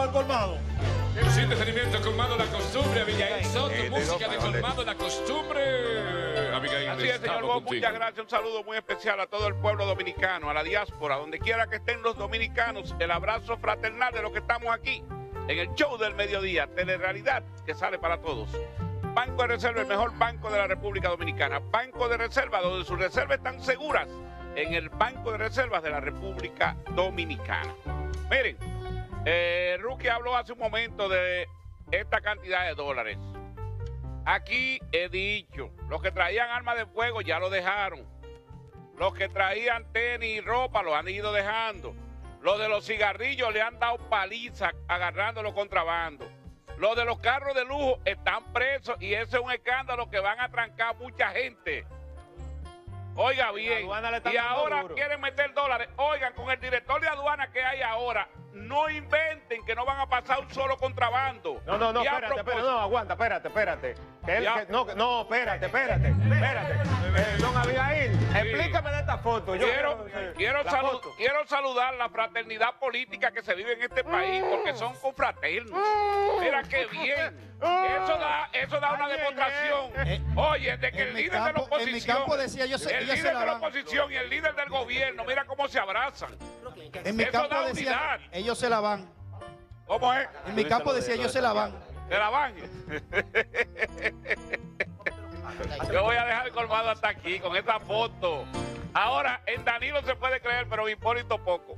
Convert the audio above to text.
con el colmado. Sí, entretenimiento colmado la costumbre, Abigail Soto, Eh, de música de colmado la costumbre. Abigail, Así es, señor Bob, muchas gracias. Un saludo muy especial a todo el pueblo dominicano, a la diáspora, donde quiera que estén los dominicanos. El abrazo fraternal de los que estamos aquí en el show del mediodía, Telerealidad, que sale para todos. Banco de Reserva, el mejor banco de la República Dominicana. Banco de Reserva, donde sus reservas están seguras en el Banco de Reservas de la República Dominicana. Miren, eh, Ruki habló hace un momento de esta cantidad de dólares. Aquí he dicho, los que traían armas de fuego ya lo dejaron. Los que traían tenis y ropa lo han ido dejando. Los de los cigarrillos le han dado paliza agarrando los contrabandos. Los de los carros de lujo están presos y ese es un escándalo que van a trancar mucha gente. Oiga bien, y ahora duro. quieren meter dólares. Oigan, con el director de aduana que hay ahora, no inventen que no van a pasar un solo contrabando. No, no, no, espérate, espérate, no, aguanta, espérate, espérate. Que él- Ya. que- no, no, espérate, espérate, espérate. Eh, don Abigail, explícame de esta foto. Yo Quiero, eh, quiero, la salu- foto. quiero saludar la fraternidad política que se vive en este país porque son confraternos. Mira qué bien. Eso da, eso da una demostración. eh. Oye, de que el líder de la campo- en mi oposición. campo decía, yo sé- el se líder de la van. oposición y el líder del gobierno, mira cómo se abrazan. En mi Eso campo da decía, unidad. ellos se la van. ¿Cómo es? En mi campo decía, ellos se la van. De la van. Yo voy a dejar el colmado hasta aquí con esta foto. Ahora, en Danilo se puede creer, pero en Hipólito poco.